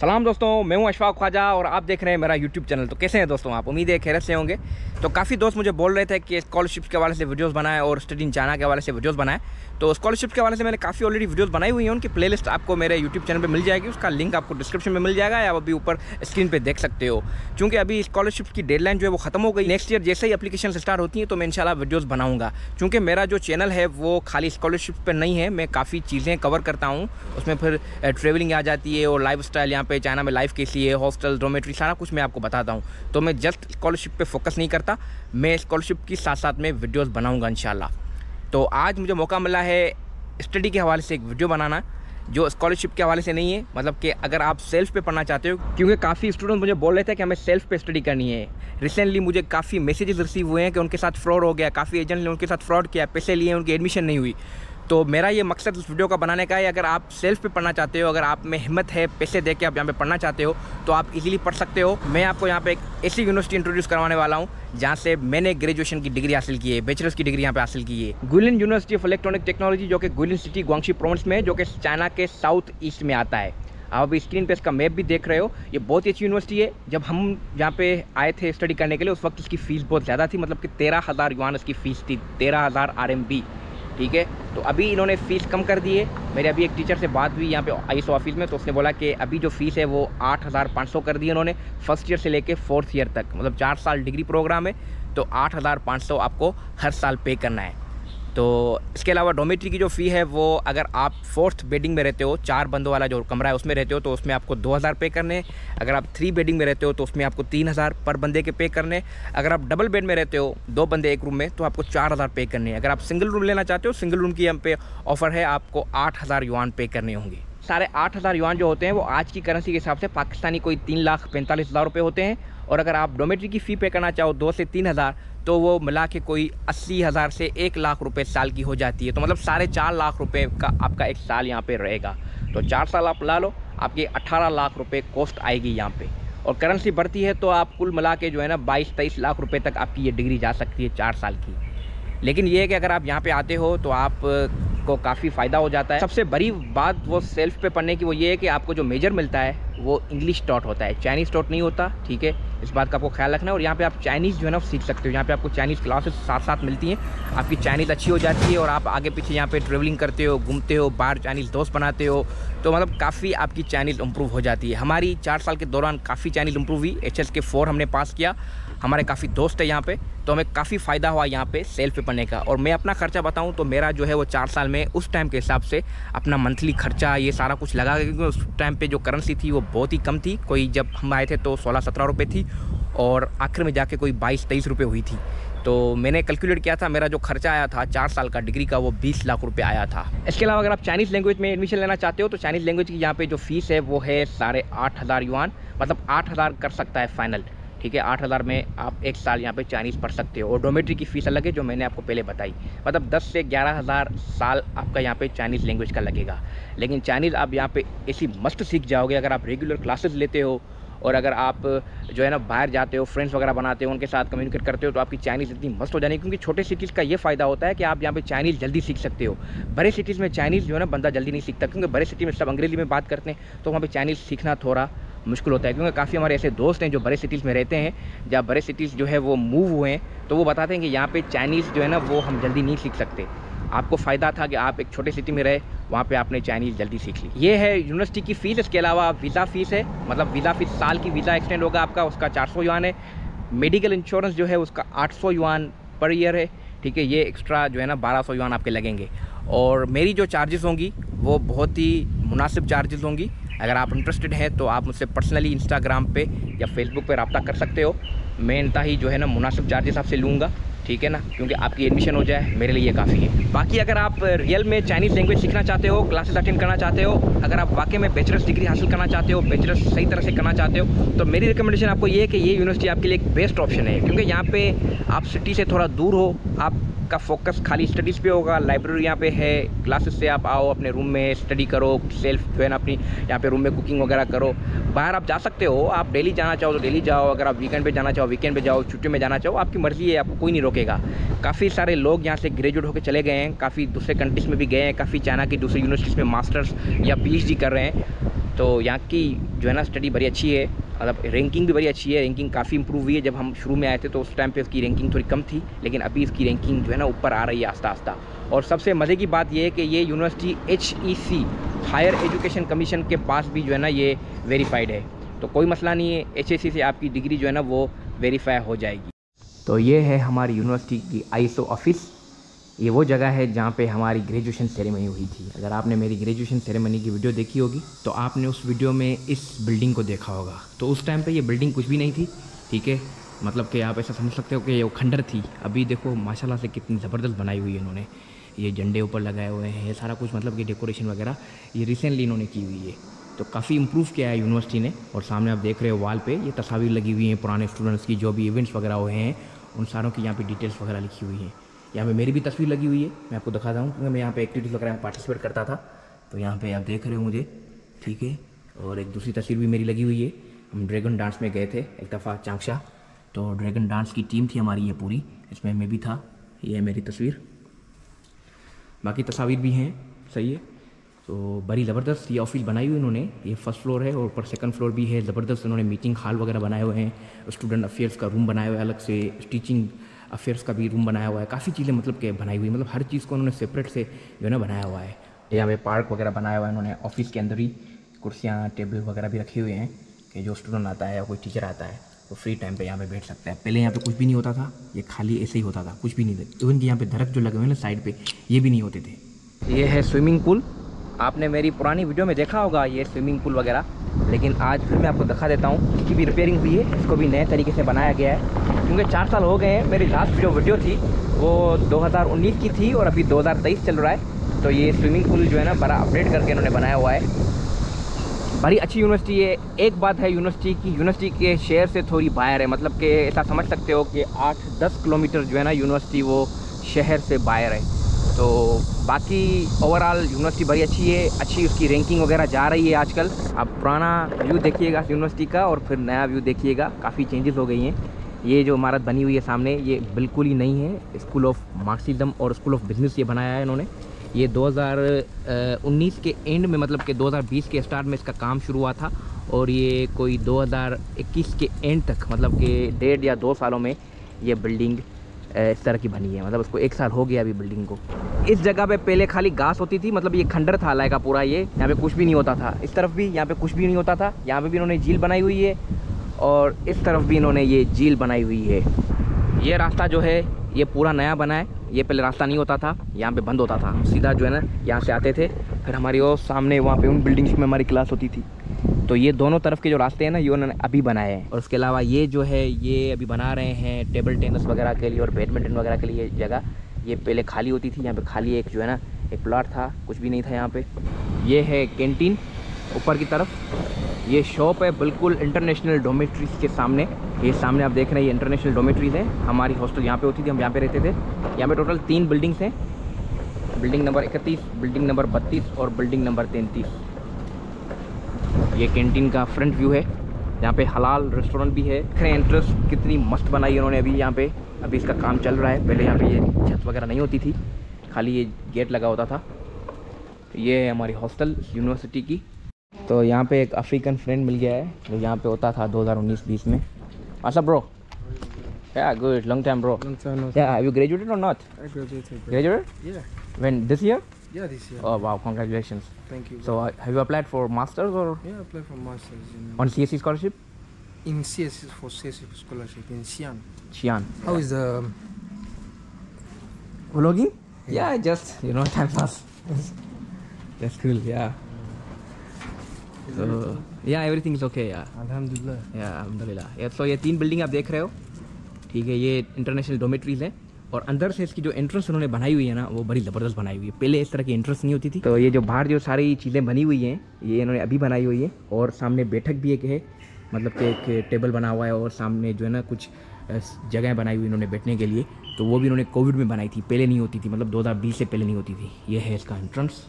सलाम दोस्तों, मैं हूँ अशफाक ख्वाजा और आप देख रहे हैं मेरा यूट्यूब चैनल। तो कैसे हैं दोस्तों आप? उम्मीद है खैरत से होंगे। तो काफ़ी दोस्त मुझे बोल रहे थे कि स्कॉलरशिप के वाले से वीडियोस बनाएँ और स्टडी इन चाइना के वाले से वीडियोस बनाएँ। तो स्कॉलरशिप के हवाले से मैंने काफ़ी ऑलरेडी वीडियोस बनाई हुई हैं, उनकी प्लेलिस्ट आपको मेरे यूट्यूब चैनल पर मिल जाएगी, उसका लिंक आपको डिस्क्रिप्शन में मिल जाएगा, या अभी ऊपर स्क्रीन पर देख सकते हो। क्योंकि अभी स्कॉलरशिप की डेडलाइन जो है वो खत्म हो गई। नेक्स्ट ईयर जैसे ही अपलीकेशन स्टार्ट होती है तो मैं इंशाल्लाह वीडियोज़ बनाऊँगा। क्योंकि मेरा जो चैनल है, वो खाली स्कॉलरशिप पर नहीं है, मैं काफ़ी चीज़ें कवर करता हूँ। उसमें फिर ट्रेवलिंग आ जाती है और लाइफ स्टाइल यहाँ पे, चाइना में लाइफ कैसी है हॉस्टल डोमेट्री सारा कुछ मैं आपको बताता हूँ। तो मैं जस्ट स्कॉलरशिप पर फोकस नहीं करता, मैं स्कॉलरशिप के साथ साथ में वीडियोज़ बनाऊँगा इंशाल्लाह। तो आज मुझे मौका मिला है स्टडी के हवाले से एक वीडियो बनाना, जो स्कॉलरशिप के हवाले से नहीं है मतलब कि अगर आप सेल्फ पे पढ़ना चाहते हो, क्योंकि काफ़ी स्टूडेंट मुझे बोल रहे थे कि हमें सेल्फ पे स्टडी करनी है। रिसेंटली मुझे काफ़ी मैसेजेस रिसीव हुए हैं कि उनके साथ फ्रॉड हो गया, काफ़ी एजेंट ने उनके साथ फ्रॉड किया, पैसे लिए, उनकी एडमिशन नहीं हुई। तो मेरा ये मकसद इस वीडियो का बनाने का है, अगर आप सेल्फ पे पढ़ना चाहते हो, अगर आप में हिम्मत है, पैसे दे के आप यहाँ पे पढ़ना चाहते हो तो आप इजीली पढ़ सकते हो। मैं आपको यहाँ पे एक ऐसी यूनिवर्सिटी इंट्रोड्यूस करवाने वाला हूँ, जहाँ से मैंने ग्रेजुएशन की डिग्री हासिल की है बैचलर्स की डिग्री यहाँ पे हासिल की है। Guilin university of electronic technology जो कि गुलिन सिटी गुआंगशी प्रोविंस में जो कि चाइना के साउथ ईस्ट में आता है। आप अभी स्क्रीन पे इसका मैप भी देख रहे हो। ये बहुत ही अच्छी यूनिवर्सिटी है। जब हम यहाँ पे आए थे स्टडी करने के लिए, उस वक्त इसकी फ़ीस बहुत ज़्यादा थी मतलब कि तेरह हज़ार युवान इसकी फ़ीस थी, तेरह हज़ार आर ठीक है? तो अभी इन्होंने फ़ीस कम कर दी है। मेरे अभी एक टीचर से बात हुई यहाँ पे आई ऑफ़िस में तो उसने बोला कि अभी जो फ़ीस है वो आठ हज़ार पाँच सौ कर दी इन्होंने फ़र्स्ट ईयर से लेके फोर्थ ईयर तक। मतलब चार साल डिग्री प्रोग्राम है तो आठ हज़ार पाँच सौ आपको हर साल पे करना है। तो इसके अलावा डोमेट्री की जो फ़ी है, वो अगर आप फोर्थ बेडिंग में रहते हो, चार बंदों वाला जो कमरा है उसमें रहते हो तो उसमें आपको दो हज़ार पे करने अगर आप थ्री बेडिंग में रहते हो तो उसमें आपको तीन हज़ार पर बंदे के पे करने अगर आप डबल बेड में रहते हो, दो बंदे एक रूम में तो आपको चार हज़ार पे करने अगर आप सिंगल रूम लेना चाहते हो सिंगल रूम की हम पे ऑफ़र है, आपको आठ हज़ार युवान पे करने होंगे। साढ़े आठ हज़ार युवान जो होते हैं, वो आज की करेंसी के हिसाब से पाकिस्तानी कोई तीन लाख पैंतालीस हज़ार रुपये होते हैं। और अगर आप डोमेट्री की फ़ी पे करना चाहो, दो से तीन हज़ार तो वो मिला के कोई अस्सी हज़ार से एक लाख रुपए साल की हो जाती है। तो मतलब साढ़े चार लाख रुपए का आपका एक साल यहाँ पे रहेगा। तो चार साल आप ला लो, आपकी अट्ठारह लाख रुपए कॉस्ट आएगी यहाँ पे। और करेंसी बढ़ती है तो आप कुल मिला के जो है ना बाईस तेईस लाख रुपए तक आपकी ये डिग्री जा सकती है चार साल की। लेकिन ये है कि अगर आप यहाँ पर आते हो तो आप को काफ़ी फ़ायदा हो जाता है। सबसे बड़ी बात वो सेल्फ पे पढ़ने की वो ये है कि आपको जो मेजर मिलता है वो इंग्लिश टॉट होता है। चाइनीज़ टॉट नहीं होता, ठीक है? इस बात का आपको ख्याल रखना है और यहाँ पे आप चाइनीज़ जो है ना सीख सकते हो। यहाँ पे आपको चाइनीज़ क्लासेस साथ साथ मिलती हैं। आपकी चाइनीज़ अच्छी हो जाती है और आप आगे पीछे यहाँ पे ट्रेवलिंग करते हो, घूमते हो, बाहर चाइनीज़ दोस्त बनाते हो तो मतलब काफ़ी आपकी चाइनीज़ इंप्रूव हो जाती है। हमारी चार साल के दौरान काफ़ी चाइनीज़ इंप्रूव हुई। एच एस के फोर हमने पास किया। हमारे काफ़ी दोस्त है यहाँ पे तो हमें काफ़ी फ़ायदा हुआ यहाँ पे सेल्फ पे पढ़ने का। और मैं अपना खर्चा बताऊँ तो मेरा जो है वो चार साल में उस टाइम के हिसाब से अपना मंथली खर्चा, ये सारा कुछ लगा क्योंकि उस टाइम पे जो करेंसी थी वो बहुत ही कम थी। कोई जब हम आए थे तो सोलह सत्रह रुपये थी और आखिर में जाके कोई बाईस तेईस रुपये हुई थी। तो मैंने कैलकुलेट किया था, मेरा जो खर्चा आया था चार साल का डिग्री का वो बीस लाख रुपये आया था। इसके अलावा अगर आप चाइनीज़ लैंग्वेज में एडमिशन लेना चाहते हो तो चाइनीज़ लैंग्वेज की यहाँ पे जो फ़ीस है वो है साढ़े आठ हज़ार मतलब आठ हज़ार कर सकता है फाइनल। ठीक है, आठ हज़ार में आप एक साल यहाँ पे चाइनीज़ पढ़ सकते हो। और डोमेट्री की फ़ीस अलग है, जो मैंने आपको पहले बताई। मतलब दस से ग्यारह हज़ार साल आपका यहाँ पे चाइनीज़ लैंग्वेज का लगेगा। लेकिन चाइनीज़ आप यहाँ पे ऐसी मस्त सीख जाओगे, अगर आप रेगुलर क्लासेस लेते हो और अगर आप जो है ना बाहर जाते हो फ्रेंड्स वगैरह बनाते हो, उनके साथ कम्युनिकेट करते हो तो आपकी चाइनीज़ इतनी मस्त हो जानी क्योंकि छोटे सिटीज़ का ये फ़ायदा होता है कि आप यहाँ पे चाइनीज़ जल्दी सीख सकते हो। बड़े सिटीज़ में चाइनीज़ जो है ना बंदा जल्दी नहीं सीखता, क्योंकि बड़े सिटी में सब अंग्रेज़ी में बात करते हैं तो वहाँ पर चाइनीज़ सीखना थोड़ा मुश्किल होता है, क्योंकि काफ़ी हमारे ऐसे दोस्त हैं जो बड़े सिटीज़ में रहते हैं। जहाँ बड़े सिटीज़ जो है वो मूव हुए हैं तो वो बताते हैं कि यहाँ पे चाइनीज़ जो है ना, वो हम जल्दी नहीं सीख सकते। आपको फ़ायदा था कि आप एक छोटे सिटी में रहे, वहाँ पे आपने चाइनीज़ जल्दी सीख ली। ये है यूनिवर्सिटी की फ़ीस इसके अलावा वीज़ा फ़ीस है मतलब वीज़ा फ़ीस साल की वीज़ा एक्सटेंड होगा आपका, उसका चार सौ है। मेडिकल इंश्योरेंस जो है, उसका आठ सौ पर ईयर है, ठीक है, ये एक्स्ट्रा जो है ना, बारह सौ आपके लगेंगे। और मेरी जो चार्जेस होंगी, वो बहुत ही मुनासिब चार्जेस होंगी। अगर आप इंटरेस्टेड हैं तो आप मुझसे पर्सनली इंस्टाग्राम पे या फेसबुक पे रब्ता कर सकते हो। मैं इनता ही जो है ना मुनासिब चार्जेस आपसे लूँगा, ठीक है ना? क्योंकि आपकी एडमिशन हो जाए, मेरे लिए काफ़ी है। बाकी अगर आप रियल में चाइनीज़ लैंग्वेज सीखना चाहते हो क्लासेस अटेंड करना चाहते हो, अगर आप वाकई में बैचलर्स डिग्री हासिल करना चाहते हो बैचलर्स सही तरह से करना चाहते हो तो मेरी रिकमेंडेशन आपको ये है कि ये यूनिवर्सिटी आपके लिए एक बेस्ट ऑप्शन है। क्योंकि यहाँ पे आप सिटी से थोड़ा दूर हो, आप आपका फोकस खाली स्टडीज़ पे होगा लाइब्रेरी यहाँ पे है क्लासेस से आप आओ, अपने रूम में स्टडी करो सेल्फ जो है ना अपनी यहाँ पे रूम में कुकिंग वगैरह करो। बाहर आप जा सकते हो, आप डेली जाना चाहो तो डेली जाओ, अगर आप वीकेंड पे जाना चाहो वीकेंड पे जाओ छुट्टी में जाना चाहो, आपकी मर्ज़ी है, आपको कोई नहीं रोकेगा। काफ़ी सारे लोग यहाँ से ग्रेजुएट होकर चले गए हैं, काफ़ी दूसरे कंट्रीज़ में भी गए हैं, काफ़ी चाइना की दूसरी यूनिवर्सिटीज़ में मास्टर्स या पीएचडी कर रहे हैं। तो यहाँ की जो है ना स्टडी बड़ी अच्छी है। मतलब रैंकिंग भी बड़ी अच्छी है रैंकिंग काफ़ी इंप्रूव हुई है। जब हम शुरू में आए थे तो उस टाइम पे इसकी रैंकिंग थोड़ी कम थी, लेकिन अभी इसकी रैंकिंग जो है ना ऊपर आ रही है आस्ता आस्ता और सबसे मज़े की बात यह है कि ये university H E C higher education commission के पास भी जो है ना ये वेरीफाइड है। तो कोई मसला नहीं है एच से आपकी डिग्री जो है ना वो वेरीफाई हो जाएगी। तो ये है हमारी यूनिवर्सिटी की आई ऑफ़िस ये वो जगह है जहाँ पे हमारी ग्रेजुएशन सेरेमनी हुई थी। अगर आपने मेरी ग्रेजुएशन सेरेमनी की वीडियो देखी होगी तो आपने उस वीडियो में इस बिल्डिंग को देखा होगा। तो उस टाइम पे ये बिल्डिंग कुछ भी नहीं थी, ठीक है? मतलब कि आप ऐसा समझ सकते हो कि ये खंडर थी। अभी देखो, माशाल्लाह से कितनी ज़बरदस्त बनाई हुई है इन्होंने। ये झंडे ऊपर लगाए हुए हैं, ये सारा कुछ मतलब कि डेकोरेशन वगैरह, ये रिसेंटली इन्होंने की हुई है। तो काफ़ी इम्प्रूव किया है यूनिवर्सिटी ने। और सामने आप देख रहे हो वाल पे ये तस्वीर लगी हुई हैं पुराने स्टूडेंट्स की, जो भी इवेंट्स वगैरह हुए हैं, उन सारों की यहाँ पे डिटेल्स वगैरह लिखी हुई हैं। यहाँ पे मेरी भी तस्वीर लगी हुई है। मैं आपको दिखाता हूँ, क्योंकि मैं यहाँ पे एक्टिविटीज़ वगैरह में पार्टिसिपेट करता था। तो यहाँ पे आप देख रहे हो मुझे, ठीक है? और एक दूसरी तस्वीर भी मेरी लगी हुई है। हम ड्रैगन डांस में गए थे एक दफ़ा, चांगशा। तो ड्रैगन डांस की टीम थी हमारी ये पूरी, इसमें मैं भी था। ये है मेरी तस्वीर। बाकी तस्वीर भी हैं, सही है? तो बड़ी ज़बरदस्त ये ऑफ़िस बनाई हुई उन्होंने। ये फ़र्स्ट फ्लोर है और ऊपर सेकंड फ्लोर भी है। ज़बरदस्त उन्होंने मीटिंग हॉल वगैरह बनाए हुए हैं। स्टूडेंट अफेयर्स का रूम बनाया हुआ है अलग से। टीचिंग अफेयर्स का भी रूम बनाया हुआ है। काफ़ी चीज़ें मतलब के बनाई हुई मतलब हर चीज़ को उन्होंने सेपरेट से जो है ना बनाया हुआ है। यहाँ पे पार्क वगैरह बनाया हुआ है उन्होंने। ऑफ़िस के अंदर ही कुर्सियाँ टेबल वगैरह भी रखे हुए हैं कि जो स्टूडेंट आता है या कोई टीचर आता है तो फ्री टाइम पे यहाँ पे बैठ सकता है। पहले यहाँ पे कुछ भी नहीं होता था। ये खाली ऐसे ही होता था। कुछ भी नहीं था। इवन कि यहाँ पे दरख्त जो लगे हुए हैं ना साइड पे, ये भी नहीं होते थे। ये है स्विमिंग पूल आपने मेरी पुरानी वीडियो में देखा होगा ये स्विमिंग पूल वगैरह, लेकिन आज फिर मैं आपको दिखा देता हूँ इसकी भी रिपेयरिंग हुई है, इसको भी नए तरीके से बनाया गया है। क्योंकि चार साल हो गए हैं, मेरी लास्ट जो वीडियो थी, वो 2019 की थी और अभी 2023 चल रहा है। तो ये स्विमिंग पूल जो है ना, बड़ा अपडेट करके इन्होंने बनाया हुआ है। बड़ी अच्छी यूनिवर्सिटी है। एक बात है यूनिवर्सिटी की यूनिवर्सिटी के शहर से थोड़ी बाहर है। मतलब कि ऐसा समझ सकते हो कि आठ दस किलोमीटर जो है ना यूनिवर्सिटी वो शहर से बाहर है। तो बाकी ओवरऑल यूनिवर्सिटी बड़ी अच्छी है, अच्छी उसकी रैंकिंग वगैरह जा रही है आजकल। आप पुराना व्यू देखिएगा यूनिवर्सिटी का और फिर नया व्यू देखिएगा। काफ़ी चेंजेस हो गई हैं। ये जो इमारत बनी हुई है सामने, ये बिल्कुल ही नहीं है। स्कूल ऑफ़ मार्क्सिज्म और स्कूल ऑफ़ बिज़नेस ये बनाया है इन्होंने। ये 2019 के एंड में मतलब कि 2020 के स्टार्ट में इसका काम शुरू हुआ था। और ये कोई 2021 के एंड तक मतलब कि डेढ़ या दो सालों में ये बिल्डिंग इस तरह की बनी है। मतलब उसको एक साल हो गया अभी बिल्डिंग को। इस जगह पे पहले खाली घास होती थी मतलब ये खंडर था लाए का पूरा ये। यहाँ पे कुछ भी नहीं होता था। इस तरफ़ भी, यहाँ पे कुछ भी नहीं होता था। यहाँ पे भी इन्होंने झील बनाई हुई है और इस तरफ़ भी इन्होंने ये झील बनाई हुई है। ये रास्ता जो है, ये पूरा नया बना है। ये पहले रास्ता नहीं होता था, यहाँ पे बंद होता था। सीधा जो है ना, यहाँ से आते थे। फिर हमारी और सामने वहाँ पे उन बिल्डिंग्स में हमारी क्लास होती थी। तो ये दोनों तरफ़ के जो रास्ते हैं ना, ये उन्होंने अभी बनाए हैं। और उसके अलावा ये जो है, ये अभी बना रहे हैं टेबल टेनिस वगैरह के लिए और बैडमिंटन वगैरह के लिए जगह। ये पहले खाली होती थी, यहाँ पे खाली एक जो है ना, एक प्लाट था, कुछ भी नहीं था यहाँ पे। ये है कैंटीन ऊपर की तरफ़। ये शॉप है बिल्कुल इंटरनेशनल डोमेट्रीज के सामने। ये सामने आप देख रहे हैं, ये इंटरनेशनल डोमेट्रीज हैं। हमारी हॉस्टल यहाँ पे होती थी, हम यहाँ पे रहते थे। यहाँ पे टोटल तीन बिल्डिंग्स हैं। बिल्डिंग नंबर इकतीस बिल्डिंग नंबर बत्तीस और बिल्डिंग नंबर तैंतीस। ये कैंटीन का फ्रंट व्यू है यहाँ पे हलाल रेस्टोरेंट भी है खरे एंट्रेंस कितनी मस्त बनाई है उन्होंने अभी यहाँ पे अभी इसका काम चल रहा है पहले यहाँ पे ये छत वगैरह नहीं होती थी खाली ये गेट लगा होता था ये है हमारी हॉस्टल यूनिवर्सिटी की तो यहाँ पे एक अफ्रीकन फ्रेंड मिल गया है जो यहाँ पे होता था 2019-20 में अच्छा bro Yeah, good. Long time, bro. Long time no Yeah, have you graduated or not? I graduated. bro. Graduated? Yeah. When this year? Yeah, this year. Oh wow, congratulations. Thank you. So uh, have you applied for masters or yeah, I applied for masters in on CSE scholarship? in CSS for CSS scholarship in Xi'an. Xi'an. How yeah. is the um, Vlogging? Yeah, yeah, just you know time pass. That's cool. Yeah. So yeah, everything is okay. Yeah. Alhamdulillah. या अलहमदिल्ला या तो ये तीन building आप देख रहे हो ठीक है ये इंटरनेशनल डोमेट्रीज है और अंदर से इसकी जो एंट्रेंस उन्होंने बनाई हुई है ना, वो बड़ी ज़बरदस्त बनाई हुई है। पहले इस तरह की एंट्रेंस नहीं होती थी। तो ये जो बाहर जो सारी चीज़ें बनी हुई हैं, ये इन्होंने अभी बनाई हुई है और सामने बैठक भी एक है मतलब कि एक टेबल बना हुआ है और सामने जो है ना कुछ जगह बनाई हुई इन्होंने बैठने के लिए। तो वो भी इन्होंने कोविड में बनाई थी, पहले नहीं होती थी मतलब 2020 से पहले नहीं होती थी। ये है इसका एंट्रेंस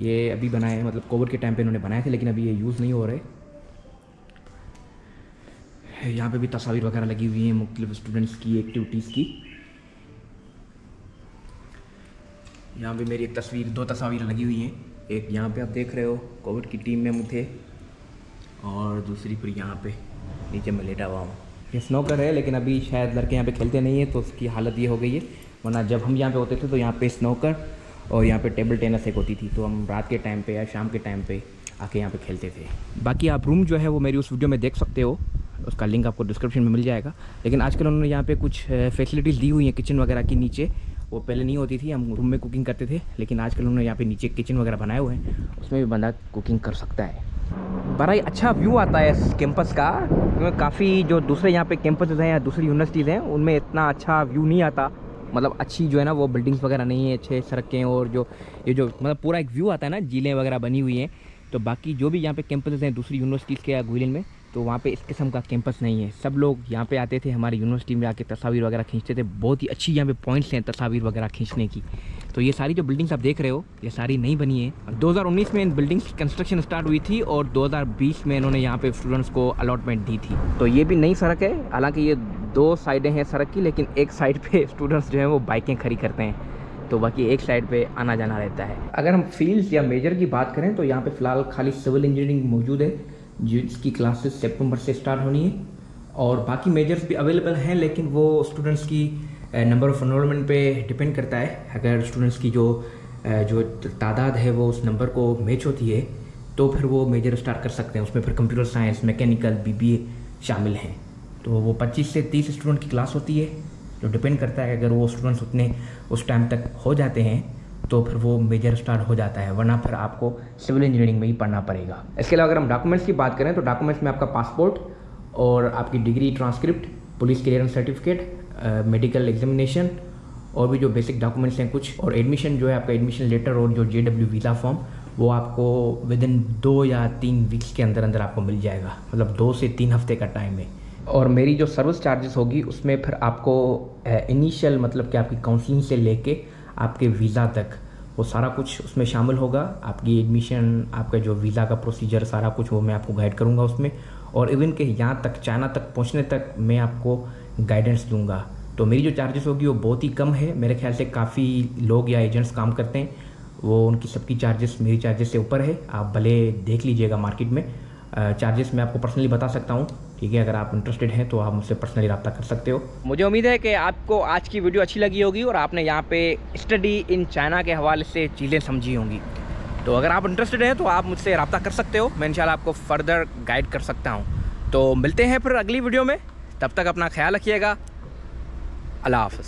ये अभी बनाया है मतलब कोविड के टाइम पे इन्होंने बनाए थे, लेकिन अभी ये यूज़ नहीं हो रहे। यहाँ पे भी तस्वीर वगैरह लगी हुई हैं, मुख्तलिफ़ स्टूडेंट्स की एक्टिविटीज़ की। यहाँ पे मेरी एक तस्वीर, दो तस्वीर लगी हुई हैं। एक यहाँ पे आप देख रहे हो कोविड की टीम में मुझे, और दूसरी फिर यहाँ पे, नीचे मैं लेटा हुआ हूँ। ये स्नोकर है, लेकिन अभी शायद लड़के यहाँ पे खेलते नहीं हैं तो उसकी हालत ये हो गई है। वरना जब हम यहाँ पे होते थे तो यहाँ पे स्नोकर और यहाँ पे टेबल टेनिस एक होती थी तो हम रात के टाइम पे या शाम के टाइम पे आके यहाँ पे खेलते थे। बाकी आप रूम जो है, वो मेरी उस वीडियो में देख सकते हो। उसका लिंक आपको डिस्क्रिप्शन में मिल जाएगा। लेकिन आजकल उन्होंने यहाँ पे कुछ फैसिलिटीज़ दी हुई हैं किचन वगैरह की नीचे। वो पहले नहीं होती थी, हम रूम में कुकिंग करते थे, लेकिन आजकल उन्होंने यहाँ पे नीचे किचन वगैरह बनाए हुए हैं। उसमें भी बंदा कुकिंग कर सकता है। बड़ा ही अच्छा व्यू आता है इस कैंपस का। क्योंकि काफ़ी जो दूसरे यहाँ पे कैंपस हैं या दूसरी यूनिवर्सिटीज़ हैं, उनमें इतना अच्छा व्यू नहीं आता। मतलब अच्छी जो है ना, वो बिल्डिंग्स वगैरह नहीं है, अच्छे सड़कें और जो, ये जो मतलब पूरा एक व्यू आता है ना झीलें वगैरह बनी हुई हैं। तो बाकी जो भी यहाँ पे कैंपस हैं दूसरी यूनिवर्सिटीज़ के या गुलिन में तो वहाँ पे इस किस्म का कैंपस नहीं है। सब लोग यहाँ पे आते थे, हमारी यूनिवर्सिटी में आके तस्वीर वगैरह खींचते थे। बहुत ही अच्छी यहाँ पे पॉइंट्स हैं तस्वीर वगैरह खींचने की। तो ये सारी जो बिल्डिंग्स आप देख रहे हो, ये सारी नई बनी है। 2019 में इन बिल्डिंग्स की कंस्ट्रक्शन स्टार्ट हुई थी और 2020 में इन्होंने यहाँ पे स्टूडेंट्स को अलॉटमेंट दी थी। तो ये भी नई सड़क है। हालाँकि ये दो साइडें हैं सड़क की, लेकिन एक साइड पे स्टूडेंट्स जो हैं वो बाइकें खड़ी करते हैं। तो बाकी एक साइड पे आना जाना रहता है। अगर हम फील्ड्स या मेजर की बात करें तो यहाँ पे फ़िलहाल खाली सिविल इंजीनियरिंग मौजूद है। जिसकी क्लासेस सितंबर से स्टार्ट होनी है। और बाकी मेजर्स भी अवेलेबल हैं, लेकिन वो स्टूडेंट्स की नंबर ऑफ़ इनरोलमेंट पे डिपेंड करता है। अगर स्टूडेंट्स की जो जो तादाद है वो उस नंबर को मैच होती है तो फिर वो मेजर स्टार्ट कर सकते हैं। उसमें फिर कंप्यूटर साइंस मैकेनिकल बीबीए शामिल हैं। तो वो 25 से 30 स्टूडेंट की क्लास होती है, जो डिपेंड करता है। अगर वो स्टूडेंट्स उतने उस टाइम तक हो जाते हैं तो फिर वो मेजर स्टार्ट हो जाता है, वरना फिर आपको सिविल इंजीनियरिंग में ही पढ़ना पड़ेगा। इसके अलावा अगर हम डॉक्यूमेंट्स की बात करें तो डॉक्यूमेंट्स में आपका पासपोर्ट और आपकी degree transcript police clearance certificate medical examination और भी जो बेसिक डॉक्यूमेंट्स हैं कुछ, और एडमिशन जो है आपका एडमिशन लेटर और जो जे डब्ल्यू वीज़ा फॉर्म वो आपको विद इन दो या तीन वीक्स के अंदर अंदर आपको मिल जाएगा। मतलब दो से तीन हफ़्ते का टाइम है। और मेरी जो सर्विस चार्जेस होगी, उसमें फिर आपको इनिशियल मतलब कि आपकी काउंसलिंग से लेके आपके वीज़ा तक, वो सारा कुछ उसमें शामिल होगा। आपकी एडमिशन आपका जो वीज़ा का प्रोसीजर सारा कुछ वो मैं आपको गाइड करूँगा उसमें। और इवन के यहाँ तक, चाइना तक पहुँचने तक मैं आपको गाइडेंस दूँगा। तो मेरी जो चार्जेस होगी वो बहुत ही कम है। मेरे ख्याल से काफ़ी लोग या एजेंट्स काम करते हैं। वो उनकी सबकी चार्जेस मेरी चार्जेस से ऊपर है। आप भले देख लीजिएगा मार्केट में। चार्जेस मैं आपको पर्सनली बता सकता हूँ, ठीक है? अगर आप इंटरेस्टेड हैं तो आप मुझसे पर्सनली रब्ता कर सकते हो। मुझे उम्मीद है कि आपको आज की वीडियो अच्छी लगी होगी और आपने यहाँ पे स्टडी इन चाइना के हवाले से चीज़ें समझी होंगी। तो अगर आप इंटरेस्टेड हैं तो आप मुझसे रब्ता कर सकते हो। मैं इंशाल्लाह आपको फर्दर गाइड कर सकता हूँ। तो मिलते हैं फिर अगली वीडियो में। तब तक अपना ख्याल रखिएगा। अल्लाह हाफ़